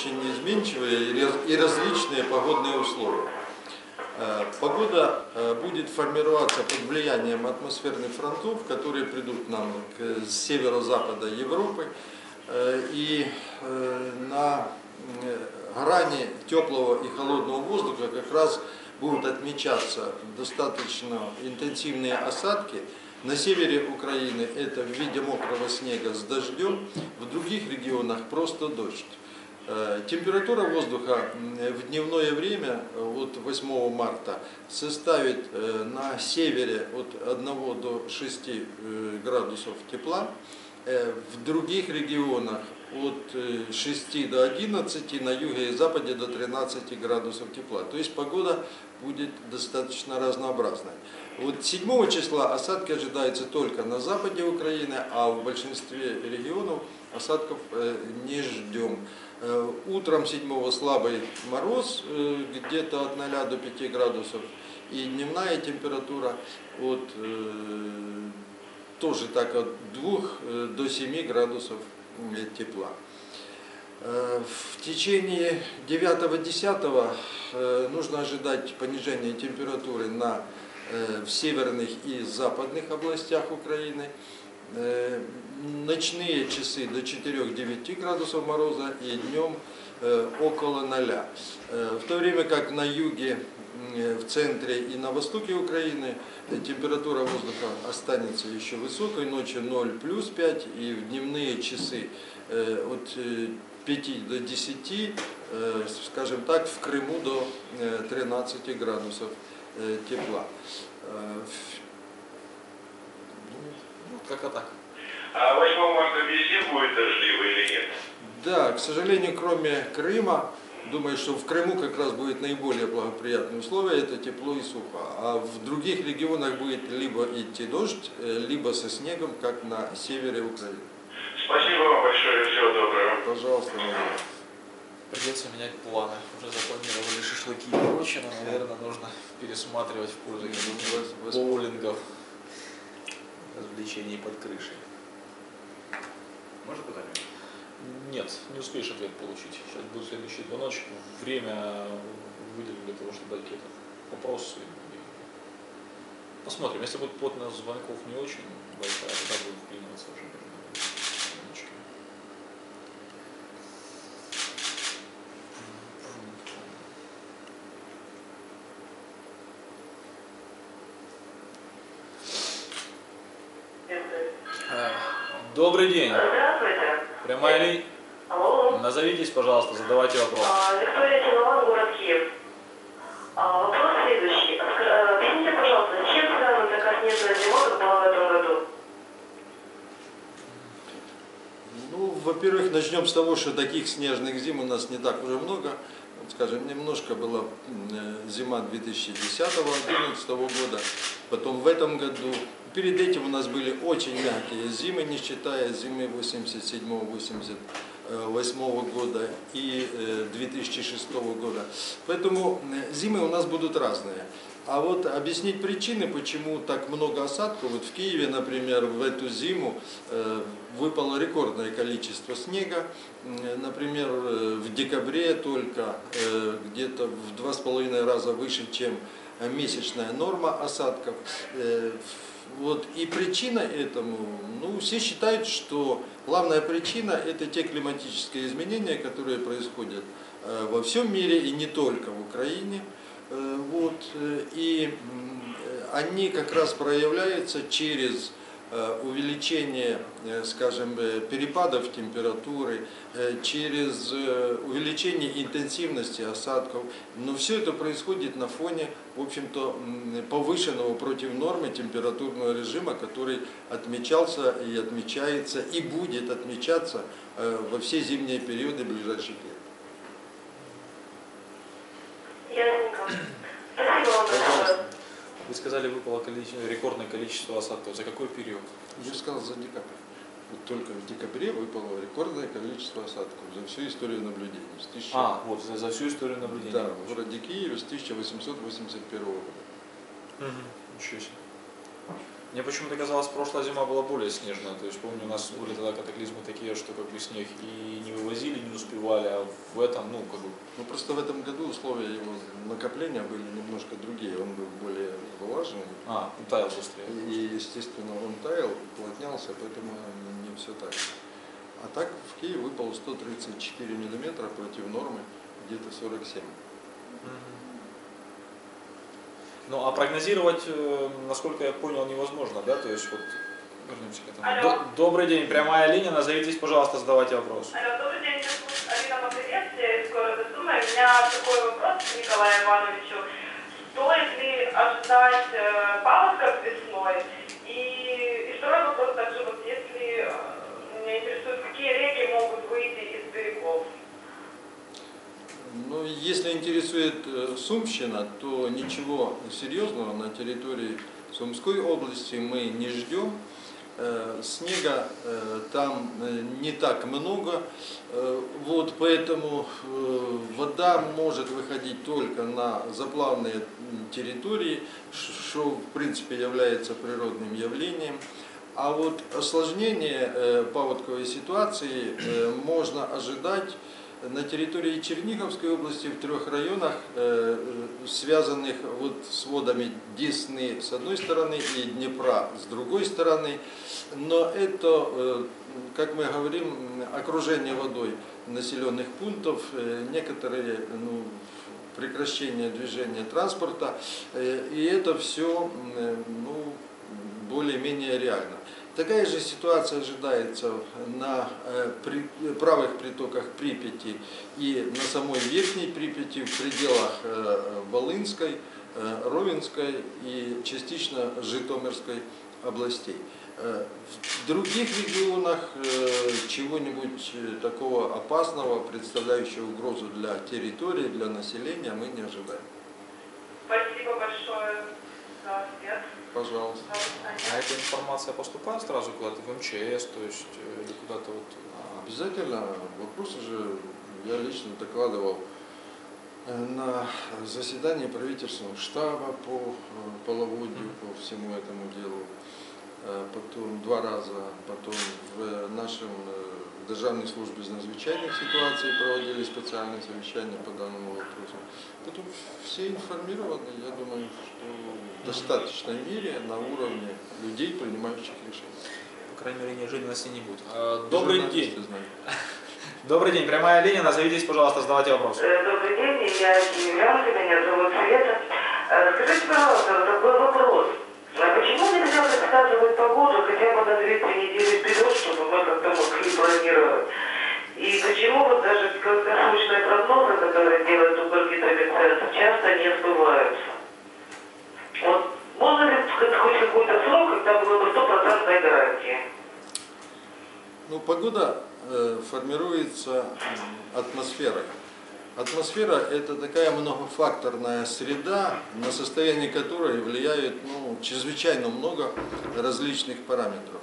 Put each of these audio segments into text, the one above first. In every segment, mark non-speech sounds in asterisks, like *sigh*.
очень изменчивые и различные погодные условия. Э, погода э, будет формироваться под влиянием атмосферных фронтов, которые придут нам с северо-запада Европы. Э, и на грани теплого и холодного воздуха как раз будут отмечаться достаточно интенсивные осадки. На севере Украины это в виде мокрого снега с дождем, в других регионах просто дождь. Э, температура воздуха в дневное время от 8 марта составит э, на севере от 1 до 6 э, градусов тепла, в других регионах от 6 до 11, на юге и западе до 13 градусов тепла. То есть погода будет достаточно разнообразной. Вот 7 числа осадки ожидаются только на западе Украины, а в большинстве регионов осадков не ждем. Э, утром 7 слабый мороз, э, где-то от 0 до 5 градусов, и дневная температура от э, тоже так от 2 до 7 градусов тепла. В течение 9-10 нужно ожидать понижения температуры на, в северных и западных областях Украины ночные часы до 4-9 градусов мороза и днем э, около 0. Э, в то время как на юге, в центре и на востоке Украины температура воздуха останется еще высокой, ночью 0 плюс 5 и в дневные часы э, от 5 до 10, скажем так, в Крыму до 13 градусов тепла. Как-то так. А 8 марта везде будет дождливо или нет? Да, к сожалению, кроме Крыма, думаю, что в Крыму как раз будет наиболее благоприятные условия, это тепло и сухо. А в других регионах будет либо идти дождь, э, либо со снегом, как на севере Украины. Спасибо вам большое, всего доброго. Пожалуйста, Придется менять планы. Уже запланировали шашлыки и прочее, но, наверное, нужно пересматривать в пользу боулингов, развлечений под крышей. Можно куда-нибудь? Нет, не успеешь ответ получить. Сейчас будут следующие звоночек. Время выделим для того, чтобы дать какие-то вопросы. Посмотрим. Если будет плотность звонков не очень большая, тогда будем вклиниваться уже Добрый день. Здравствуйте. Прямая ли? Алло. Назовитесь, пожалуйста, задавайте вопрос. А, Виктория Тилован, город Киев. А, вопрос следующий. Объясните, пожалуйста, с чем связана такая снежная зима, как была в этом году? Ну, во-первых, начнем с того, что таких снежных зим у нас не так уже много. Скажем, немножко была э, зима 2010-2011 года, потом в этом году. Перед этим у нас были очень мягкие зимы, не считая зимы 87-88 года и 2006 э, года. Поэтому э, зимы у нас будут разные. А вот объяснить причины, почему так много осадков, вот в Киеве, например, в эту зиму э, выпало рекордное количество снега, например, в декабре только где-то в два с половиной раза выше, чем месячная норма осадков. Вот, и причина этому, ну, все считают, что главная причина это те климатические изменения, которые происходят э, во всем мире и не только в Украине. Э, вот, э, и они как раз проявляются через Э, увеличение, скажем, перепадов температуры, через увеличение интенсивности осадков. Но все это происходит на фоне, в общем-то, повышенного против нормы температурного режима, который отмечался и отмечается и будет отмечаться во все зимние периоды ближайших лет. Ясненько. Спасибо вам большое. Вы сказали, выпало количество, рекордное количество осадков. За какой период? Я сказал за декабрь. Вот только в декабре выпало рекордное количество осадков за всю историю наблюдений. С 1000... А, вот, за, за всю историю наблюдений. Да, в городе Киеве с 1881 года. Угу. Ничего себе. Мне почему-то казалось, прошлая зима была более снежная. То есть помню, у нас были тогда катаклизмы такие, что как бы снег и не вывозили, не успевали, а в этом, ну, как бы, Ну просто в этом году условия его накопления были немножко другие. Он был более влажный. а, таял быстрее. И, естественно, он таял, уплотнялся, поэтому не все так. А так в Киеве выпало 134 миллиметра против нормы где-то 47. Ну, а прогнозировать, э, насколько я понял, невозможно, да? То есть вот вернемся к этому. Алло. До- добрый день, прямая линия, назовитесь, пожалуйста, задавайте вопрос. Алло, добрый день, меня зовут Алина Матовец, я из города Сумы. У меня такой вопрос к Николаю Ивановичу. Стоит ли ожидать э, паводков весной? И, и второй вопрос также, вот если э, меня интересует, какие реки могут выйти из берегов? Ну, если интересует э, Сумщина, то ничего серьезного на территории Сумской области мы не ждем. Э, Снега э, там не так много, вот поэтому вода может выходить только на заплавные территории, что в принципе является природным явлением. А вот осложнение паводковой ситуации можно ожидать на территории Черниговской области в трех районах, э, связанных вот с водами Десны с одной стороны и Днепра с другой стороны. Но это, э, как мы говорим, окружение водой населенных пунктов, э, некоторые ну, прекращение движения транспорта, и это все ну, более-менее реально. Такая же ситуация ожидается на э, правых притоках Припяти и на самой Верхней Припяти в пределах э, Волынской, э, Ровенской и частично Житомирской областей. В других регионах чего-нибудь такого опасного, представляющего угрозу для территории, для населения, мы не ожидаем. Спасибо большое за ответ. Пожалуйста. А эта информация поступает сразу куда-то в МЧС, то есть э, или куда-то вот... Обязательно вопросы же я лично докладывал э, на заседании правительственного штаба по э, половодью, по всему этому делу. Потом два раза, потом в нашем э, Державной службе з надзвичайних ситуаций проводили специальные совещания по данному вопросу. Потом все информированы, я думаю, что в достаточной мере на уровне людей, принимающих решения. По крайней мере, неожиданности не будет. А, Добрый день. *laughs* Добрый день, прямая линия, назовитесь, пожалуйста, задавайте вопрос. Э, Добрый день, я Киевлянка, меня зовут Света. Э, Скажите, пожалуйста, вот такой вопрос. А почему нельзя предсказывать погоду хотя бы на 2-3 недели вперед, чтобы мы как-то могли планировать? И почему вот даже краткосрочные прогнозы, которые делает Укргидромедцентр, часто не сбываются? Вот можно ли хоть какой-то срок, когда было бы стопроцентная гарантия? Ну, погода э, формируется атмосферой. Атмосфера – это такая многофакторная среда, на состояние которой влияет ну, чрезвычайно много различных параметров.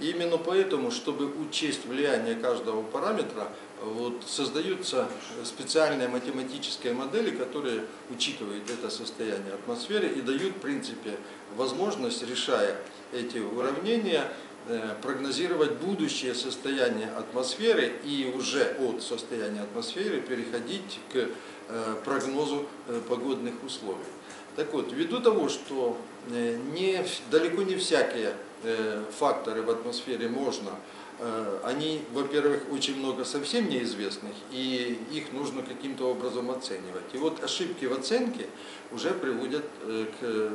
Именно поэтому, чтобы учесть влияние каждого параметра, вот, создаются специальные математические модели, которые учитывают это состояние атмосферы и дают, в принципе, возможность, решая эти уравнения, э, прогнозировать будущее состояние атмосферы и уже от состояния атмосферы переходить к э, прогнозу э, погодных условий. Так вот, ввиду того, что не, далеко не всякие факторы в атмосфере можно, э, они, во-первых, очень много совсем неизвестных, и их нужно каким-то образом оценивать. И вот ошибки в оценке уже приводят э, к э,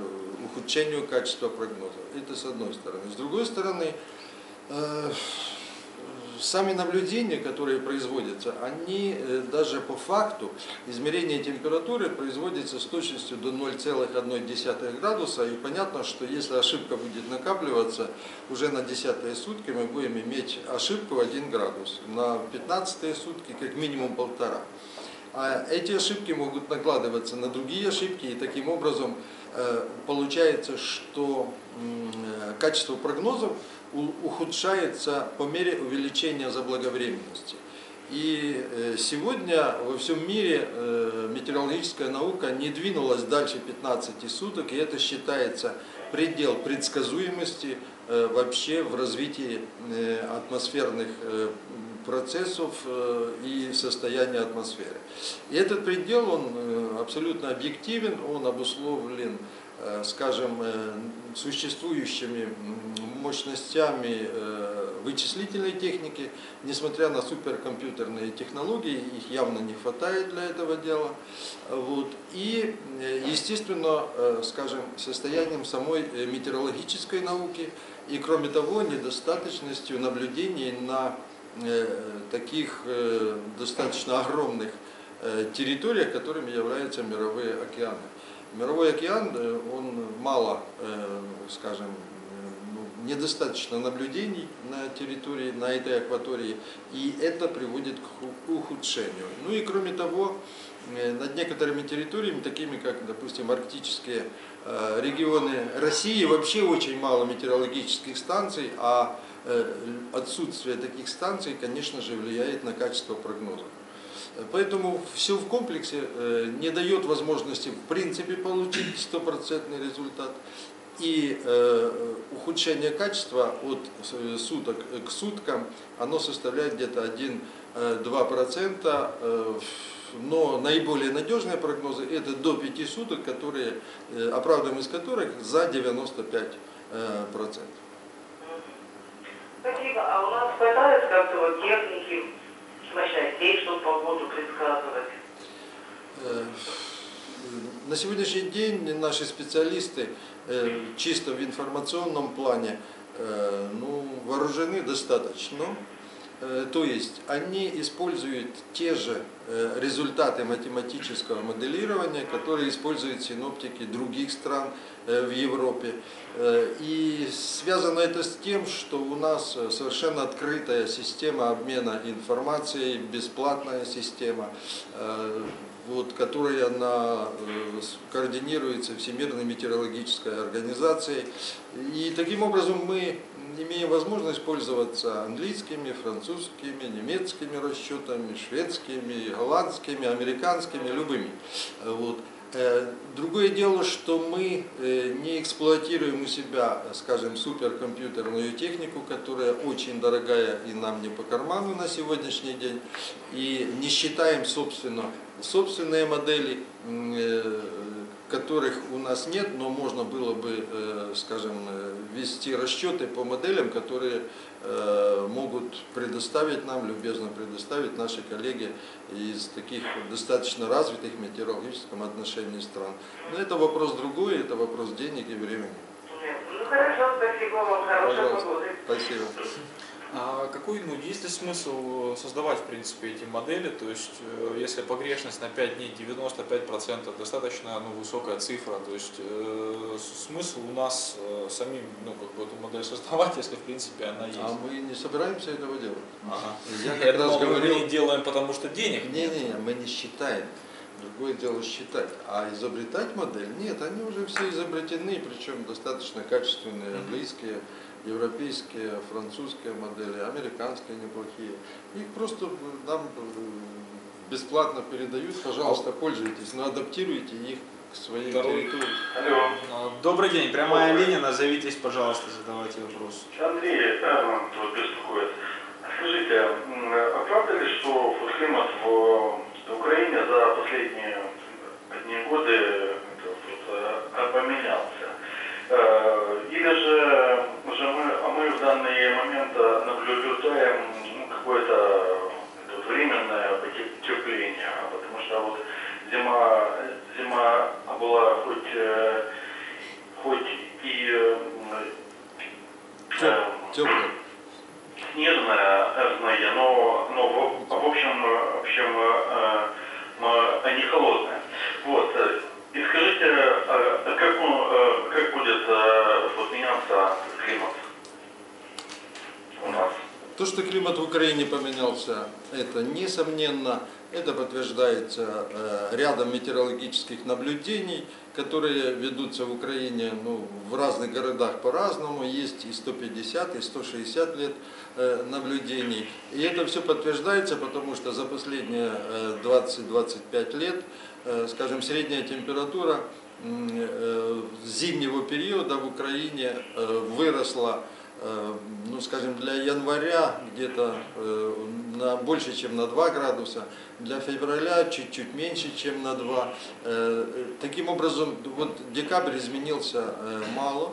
ухудшению качества прогноза. Это с одной стороны. С другой стороны, э, сами наблюдения, которые производятся, они э, даже по факту измерение температуры производится с точностью до 0,1 градуса. И понятно, что если ошибка будет накапливаться, уже на 10 сутки мы будем иметь ошибку в 1 градус. На 15 сутки как минимум полтора. А эти ошибки могут накладываться на другие ошибки, и таким образом э, получается, что э, качество прогнозов ухудшается по мере увеличения заблаговременности. И э, сегодня во всем мире э, метеорологическая наука не двинулась дальше 15 суток, и это считается предел предсказуемости э, вообще в развитии атмосферных процессов и состояния атмосферы. И этот предел, он абсолютно объективен, он обусловлен, скажем, э, существующими мощностями э, вычислительной техники, несмотря на суперкомпьютерные технологии, их явно не хватает для этого дела. Вот. И, э, естественно, э, скажем, состоянием самой э, метеорологической науки и, кроме того, недостаточностью наблюдений на э, таких э, достаточно огромных э, территориях, которыми являются мировые океаны. Мировой океан, э, он мало, э, скажем, э, ну, недостаточно наблюдений на территории, на этой акватории, и это приводит к ху- ухудшению. Ну и кроме того, над некоторыми территориями, такими как, допустим, арктические регионы России, вообще очень мало метеорологических станций, а отсутствие таких станций, конечно же, влияет на качество прогнозов. Поэтому все в комплексе э, не дает возможности в принципе получить стопроцентный результат. И э, ухудшение качества от с- суток к суткам, оно составляет где-то 1-2%, э, но наиболее надежные прогнозы это до 5 суток, которые, э, оправдываемость которых за 95%. э, процентов. Спасибо. А у нас хватает как-то вот техники, мощностей, чтобы погоду предсказывать? Э, На сегодняшний день наши специалисты э, чисто в информационном плане э, ну, вооружены достаточно. Э, То есть они используют те же э, результаты математического моделирования, которые используют синоптики других стран э, в Европе. И связано это с тем, что у нас совершенно открытая система обмена информацией, бесплатная система, вот, которая она, координируется Всемирной метеорологической организацией. И таким образом мы имеем возможность пользоваться английскими, французскими, немецкими расчетами, шведскими, голландскими, американскими, любыми. Вот. Э, Другое дело, что мы э, не эксплуатируем у себя, скажем, суперкомпьютерную технику, которая очень дорогая и нам не по карману на сегодняшний день, и не считаем, собственно, собственные модели, э, которых у нас нет, но можно было бы, э, скажем, э, вести расчеты по моделям, которые э, могут предоставить нам, любезно предоставить наши коллеги из таких достаточно развитых в метеорологическом отношении стран. Но это вопрос другой, это вопрос денег и времени. Ну хорошо, спасибо вам, хорошей Пожалуйста. погоды. Спасибо. А какой, ну, есть ли смысл создавать, в принципе, эти модели? То есть, э, если погрешность на 5 дней 95%, достаточно ну, высокая цифра. То есть, э, смысл у нас э, самим, ну, как бы эту модель *laughs* создавать, если, в принципе, она есть? А мы не собираемся этого делать. Ага. Я как раз думал, мы говорил, не делаем, потому что денег нет. Не-не, мы не считаем. Другое дело считать. А изобретать модель? Нет, они уже все изобретены, причем достаточно качественные, английские, европейские, французские модели, американские неплохие. Их просто нам э, бесплатно передают, пожалуйста, пользуйтесь, но адаптируйте их к своей Второй. территории. Алло. А, Добрый день, прямая линия, назовитесь, пожалуйста, задавайте вопрос. Андрей э, вот беспокоит. Скажите, а правда ли, что вот климат в Украине за последние одни годы вот, э, поменялся? Э, Или же, а данный момент э, наблюдаем ну, какое-то временное потепление, потому что вот зима, зима была хоть, э, хоть и э, э, Теплый. снежная, э, зная, но, но в, в общем, э, в общем э, э, не холодная. Вот. э, И скажите, э, как, он, э, как будет э, вот меняться климат? То, что климат в Украине поменялся, это несомненно. Это подтверждается э, рядом метеорологических наблюдений, которые ведутся в Украине ну, в разных городах по-разному. Есть и 150, и 160 лет э, наблюдений. И это все подтверждается, потому что за последние э, 20-25 лет, э, скажем, средняя температура зимнего периода в Украине выросла ну, скажем, для января где-то э, на больше, чем на 2 градуса, для февраля чуть-чуть меньше, чем на 2. Э, э, Таким образом, вот декабрь изменился э, мало.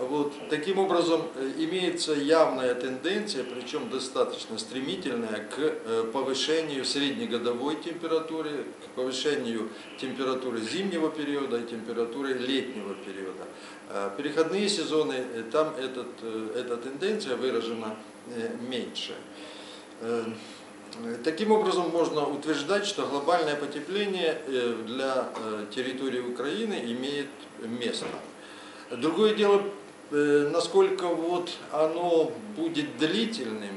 Вот. Таким образом, э, имеется явная тенденция, причем достаточно стремительная, к э, повышению среднегодовой температуры, к повышению температуры зимнего периода и температуры летнего периода. Э, Переходные сезоны, э, там этот, эта тенденция выражена меньше. Таким образом, можно утверждать, что глобальное потепление для территории Украины имеет место. Другое дело, насколько вот оно будет длительным,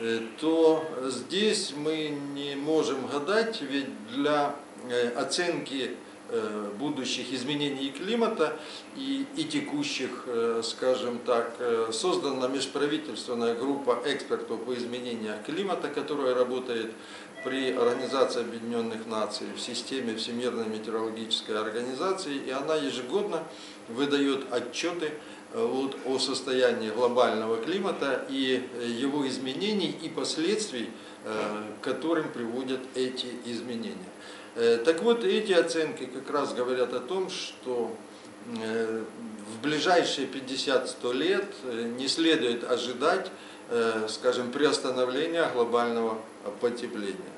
э, то здесь мы не можем гадать, ведь для э, оценки э, будущих изменений климата и, и текущих, э, скажем так, э, создана межправительственная группа экспертов по изменению климата, которая работает при Организации Объединенных Наций в системе Всемирной метеорологической организации, и она ежегодно выдает отчеты э, вот, о состоянии глобального климата и э, его изменений и последствий, э, к которым приводят эти изменения. Э, Так вот, эти оценки как раз говорят о том, что э, в ближайшие 50-100 лет э, не следует ожидать, э, скажем, приостановления глобального потепления.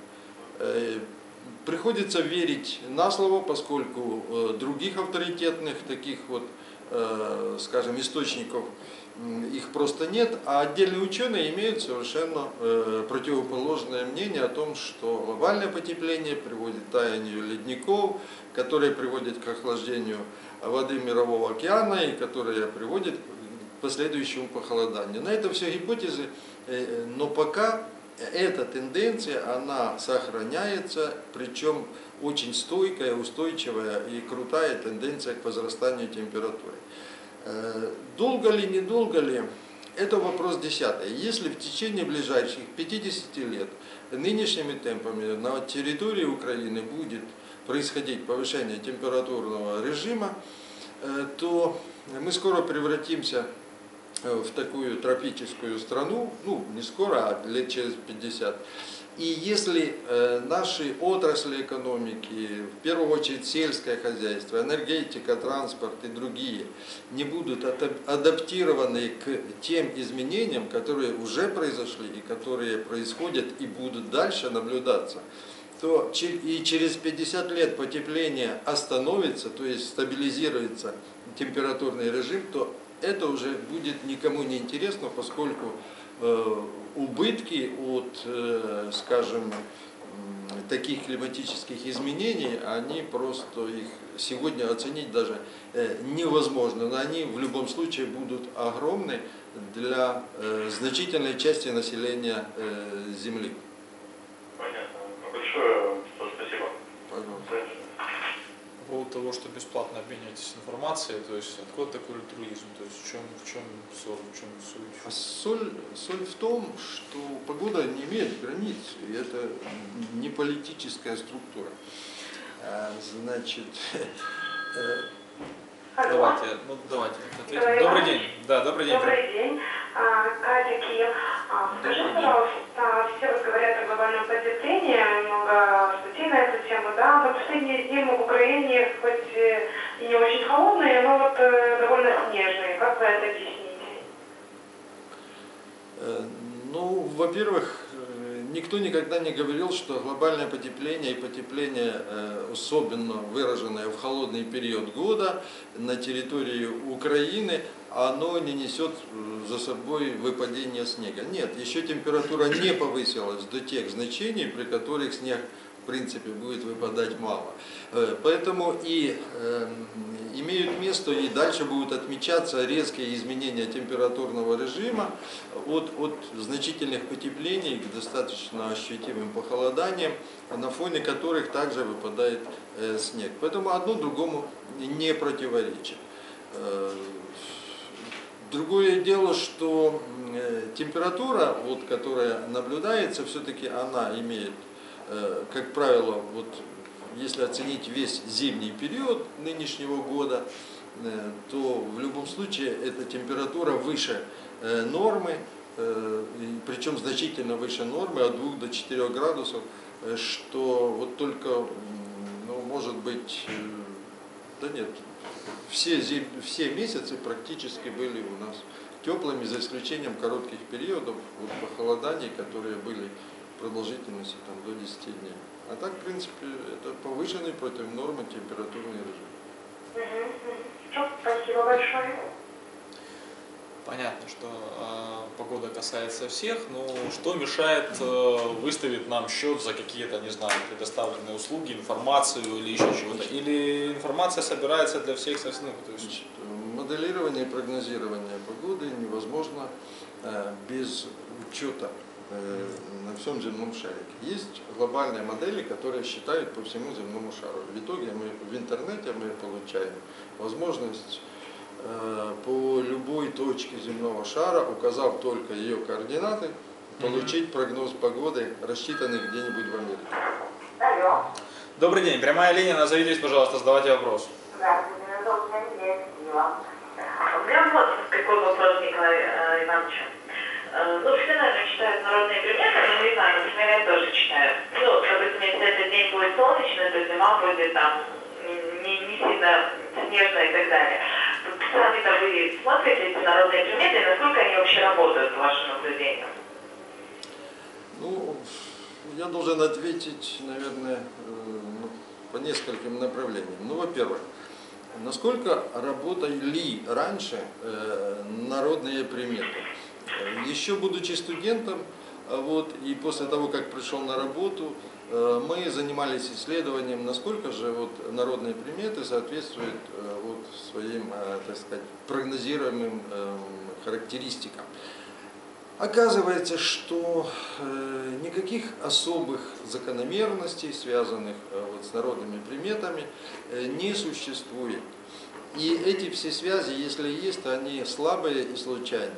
Э, Приходится верить на слово, поскольку э, других авторитетных таких вот, э, скажем, источников их просто нет, а отдельные ученые имеют совершенно э, противоположное мнение о том, что глобальное потепление приводит к таянию ледников, которое приводит к охлаждению воды Мирового океана и которое приводит к последующему похолоданию. На это все гипотезы, э, но пока эта тенденция, она сохраняется, причем очень стойкая, устойчивая и крутая тенденция к возрастанию температуры. Э, Долго ли, недолго ли, это вопрос десятый. Если в течение ближайших 50 лет нынешними темпами на территории Украины будет происходить повышение температурного режима, э, то мы скоро превратимся в такую тропическую страну, ну не скоро, а лет через 50. И если э, наши отрасли экономики, в первую очередь сельское хозяйство, энергетика, транспорт и другие, не будут адаптированы к тем изменениям, которые уже произошли и которые происходят и будут дальше наблюдаться, то и через 50 лет потепление остановится, то есть стабилизируется температурный режим, то это уже будет никому не интересно, поскольку э, убытки от, э, скажем, таких климатических изменений, они просто их сегодня оценить даже э, невозможно, но они в любом случае будут огромны для значительной части населения Земли. Понятно. Большое поводу того, что бесплатно обмениваетесь информацией, то есть откуда такой альтруизм, то есть в чем, в чем ссор, в чем А суть? соль, соль в том, что погода не имеет границ, и это не политическая структура. А, Значит, *laughs* э. Давайте, ну давайте ответим. Добрый день. Да, добрый день. Добрый день. А, Катя Киев. А, Скажи, пожалуйста, все вот говорят о глобальном потеплении, много статей на эту тему, да, но последние зимы в Украине хоть и не очень холодные, но вот э, довольно снежные. Как вы это объясните? Э, Ну, во-первых, э, никто никогда не говорил, что глобальное потепление и потепление, особенно выраженное в холодный период года на территории Украины, оно не несет э, за собой выпадение снега. Нет, еще температура не повысилась до тех значений, при которых снег в принципе будет выпадать мало. Э, Поэтому и э, имеют место и дальше будут отмечаться резкие изменения температурного режима от, от значительных потеплений к достаточно ощутимым похолоданиям, на фоне которых также выпадает э, снег. Поэтому одно другому не противоречит. Другое дело, что э, температура, вот, которая наблюдается, все-таки она имеет, э, как правило, вот, если оценить весь зимний период нынешнего года, э, то в любом случае эта температура выше нормы, причем значительно выше нормы, от 2 до 4 градусов, что вот только, ну, может быть, да нет, все, зим- все месяцы практически были у нас теплыми, за исключением коротких периодов вот, похолоданий, которые были продолжительностью там, до 10 дней. А так, в принципе, это повышенный против нормы температурный режим. Все, спасибо большое. Понятно, что э, погода касается всех, но что мешает э, выставить нам счет за какие-то, не знаю, предоставленные услуги, информацию или еще чего-то? Или информация собирается для всех ну, то есть моделирование и прогнозирование погоды невозможно э, без учета э, на всем земном шарике. Есть глобальные модели, которые считают по всему земному шару. В итоге мы в интернете мы получаем возможность по любой точке земного шара, указав только ее координаты, получить прогноз погоды, рассчитанный где-нибудь в Америке. Добрый день, прямая линия, назовитесь, пожалуйста, задавайте вопрос. Здравствуйте, меня зовут Надежда Кирилла. У меня вот какой вопрос, Николай э, Иванович. Э, Ну, все, наверное, читают народные приметы, но не знаю, например, я тоже читаю. Ну, допустим, если этот день будет солнечный, то зима будет там не, не сильно снежная и так далее. Сами-то вы смотрите эти народные приметы, и насколько они вообще работают, по вашему наблюдению? Ну, я должен ответить, наверное, э, ну, по нескольким направлениям. Ну, во-первых, насколько работали раньше э, народные приметы? Э, Еще будучи студентом, э, вот, и после того, как пришел на работу, мы занимались исследованием, насколько же вот народные приметы соответствуют э, вот своим, э, так сказать, прогнозируемым эм, характеристикам. Оказывается, что э, никаких особых закономерностей, связанных э, вот с народными приметами, э, не существует. И эти все связи, если есть, то они слабые и случайные.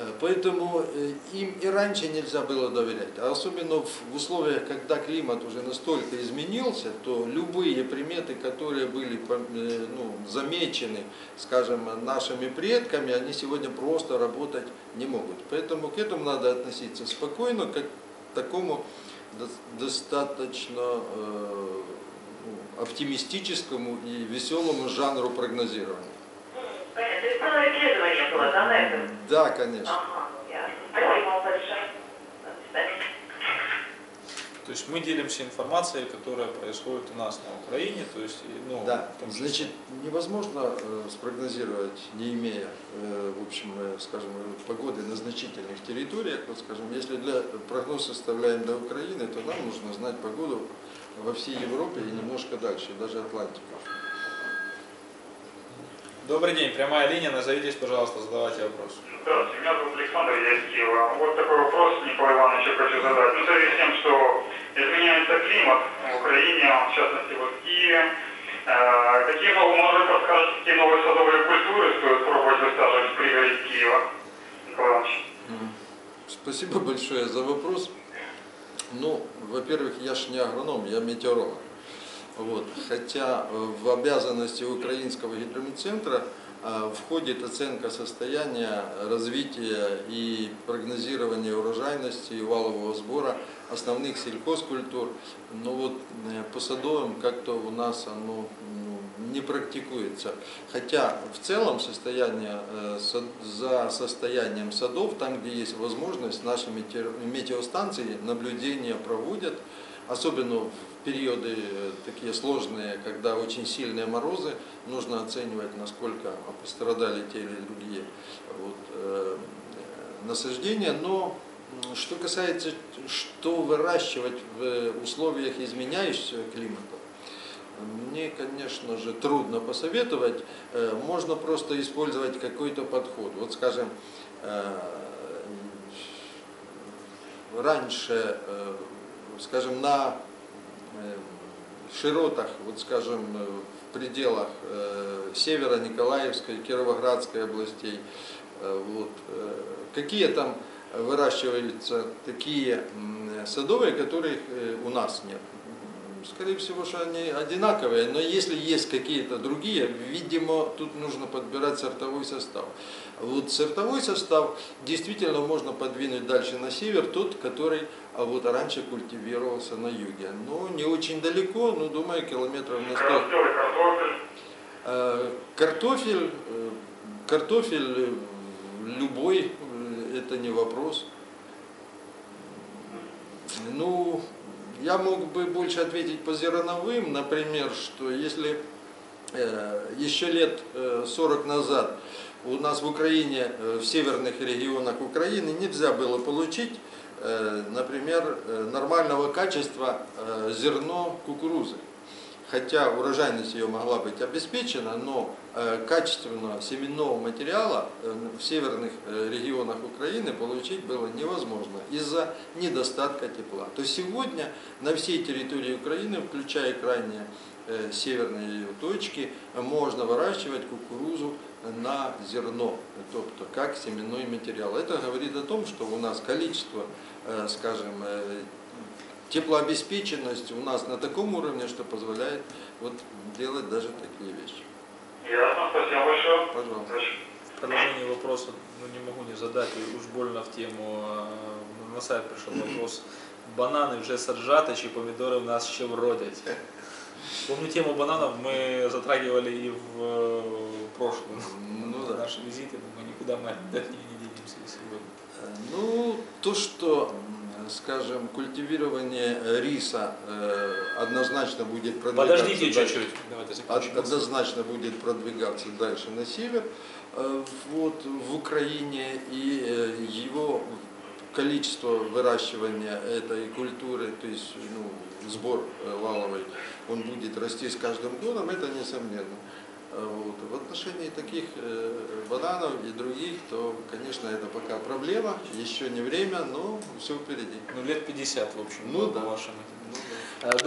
Э, Поэтому э, им и раньше нельзя было доверять. А особенно в условиях, когда климат уже настолько изменился, то любые приметы, которые были э, ну, замечены, скажем, нашими предками, они сегодня просто работать не могут. Поэтому к этому надо относиться спокойно, как к такому до- достаточно э, ну, оптимистическому и веселому жанру прогнозирования. То есть целое исследование было, да, на этом? Да, конечно. Ага, ясно. Спасибо вам большое. До свидания. То есть мы делимся информацией, которая происходит у нас на Украине, то есть, ну, Да, том значит, невозможно э, спрогнозировать, не имея, э, в общем, э, скажем, э, погоды на значительных территориях. Вот, скажем, если для прогноз составляем для Украины, то нам нужно знать погоду во всей Европе и немножко дальше, даже Атлантику. Добрый день, прямая линия, назовитесь, пожалуйста, задавайте вопрос. Меня зовут Александр, я из Киева. Вот такой вопрос Николаю Ивановичу хочу задать. Ну, в связи с тем, что изменяется климат в Украине, в частности, вот в Киеве, э, какие, может, подскажете, какие новые садовые культуры стоит пробовать высаживать в пригороде Киева? Николай Иванович. Спасибо большое за вопрос. Ну, во-первых, я ж не агроном, я метеоролог. Вот. Хотя э, в обязанности Украинского гидрометцентра э, входит оценка состояния развития и прогнозирование урожайности и валового сбора основных сельхозкультур. Но вот э, по садовым как-то у нас оно ну, не практикуется. Хотя в целом состояние, за состоянием садов, там где есть возможность, наши метеостанции наблюдения проводят, особенно периоды э, такие сложные, когда очень сильные морозы, нужно оценивать, насколько пострадали те или другие вот, э, насаждения, но Что касается, что выращивать в э, условиях изменяющегося климата, мне, конечно же, трудно посоветовать. Э, Можно просто использовать какой-то подход. Вот, скажем, э, раньше, э, скажем, на э, широтах, вот скажем, э, в пределах э, севера Николаевской, Кировоградской областей, э, вот, э, какие там выращиваются такие садовые, которых э, у нас нет. Скорее всего, что они одинаковые, но если есть какие-то другие, видимо, тут нужно подбирать сортовой состав. Вот сортовой состав действительно можно подвинуть дальше на север, тот, который а вот раньше культивировался на юге. Но не очень далеко, ну, думаю, километров на 100. Белый картофель. Э, Картофель, э, картофель э, любой, это не вопрос. Ну, я мог бы больше ответить по зерновым, например, что если э, еще лет э, 40 назад у нас в Украине, э, в северных регионах Украины нельзя было получить, э, например, э, нормального качества э, зерно кукурузы. Хотя урожайность ее могла быть обеспечена, но э, качественного семенного материала э, в северных э, регионах Украины получить было невозможно из-за недостатка тепла. То сегодня на всей территории Украины, включая крайние северные ее точки, можно выращивать кукурузу на зерно, тобто как семенной материал. Это говорит о том, что у нас количество, скажем, теплообеспеченность у нас на таком уровне, что позволяет вот делать даже такие вещи. Ясно, спасибо большое. Пожалуйста. В продолжение вопроса, ну не могу не задать, и уж больно в тему. э, На сайт пришел вопрос. Банани вже саджати чи помідори в нас ще вродять? Помню, тему бананов мы затрагивали и в э, прошлом. Ну да. Наши визиты, но мы никуда мы от не денемся сегодня. Э, Ну, то, что, скажем, культивирование риса э, однозначно будет продвигаться Подождите дальше. чуть-чуть. Однозначно будет продвигаться дальше на север, э, вот, в Украине, и э, его количество выращивания этой культуры, то есть ну, сбор валовый, он будет расти с каждым годом, это несомненно. Э, Вот. В отношении таких э, бананов и других, то, конечно, это пока проблема, еще не время, но все впереди. Ну, лет 50, в общем, Ну по да. вашим. Ну, да. Э,